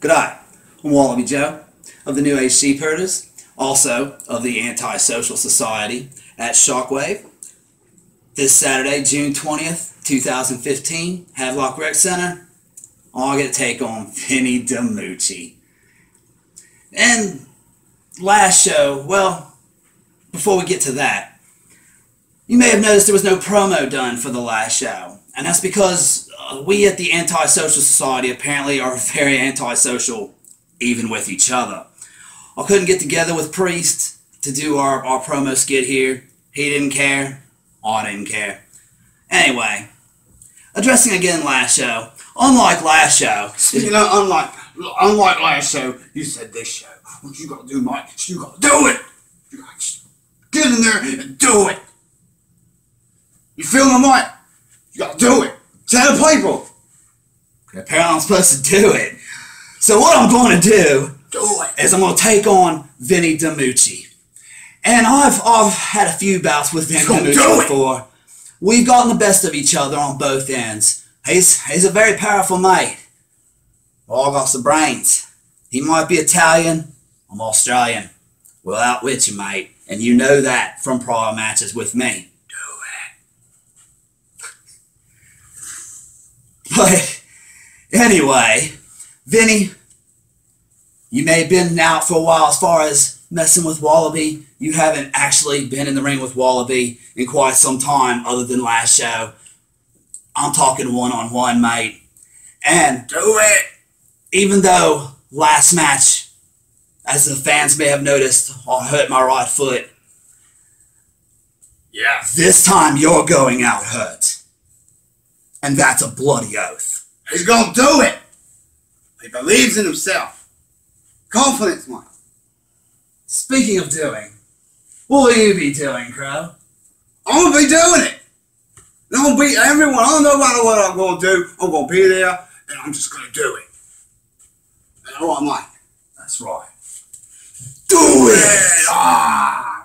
G'day, I'm Wallabee Joe of the New Age Sheepherders, also of the Antisocial Society at Shockwave. This Saturday, June 20th, 2015, Havelock Rec Center, I'll get to take on Vinnie Damoochie. And last show, well, before we get to that, you may have noticed there was no promo done for the last show. And that's because uh, we at the Antisocial Society apparently are very antisocial, even with each other. I couldn't get together with Priest to do our, our promo skit here. He didn't care. I didn't care. Anyway, addressing again last show. Unlike last show, You know, unlike unlike last show, you said this show. What you gotta do, Mike? You gotta do it. You gotta get in there and do it. You feel me, Mike? You gotta do it. Tell the people. apparently I'm supposed to do it. So what I'm going to do Do is I'm going to take on Vinnie Damoochie. And I've, I've had a few bouts with Vinnie Damoochie before. We've gotten the best of each other on both ends. He's, he's a very powerful mate. All got the brains. He might be Italian. I'm Australian. We'll outwit you, mate. And you know that from prior matches with me. Anyway, Vinnie, you may have been out for a while as far as messing with Wallabee. You haven't actually been in the ring with Wallabee in quite some time other than last show. I'm talking one on one, mate. And Do it. even though last match, as the fans may have noticed, I hurt my right foot, Yeah. this time you're going out hurt. And that's a bloody oath. He's gonna do it. He believes in himself. Confidence, Mike. Speaking of doing, what will you be doing, Crowe? I'm gonna be doing it. I'm gonna beat everyone. I don't know what I'm gonna do. I'm gonna be there and I'm just gonna do it. And all I'm like, That's right. Do it! ah.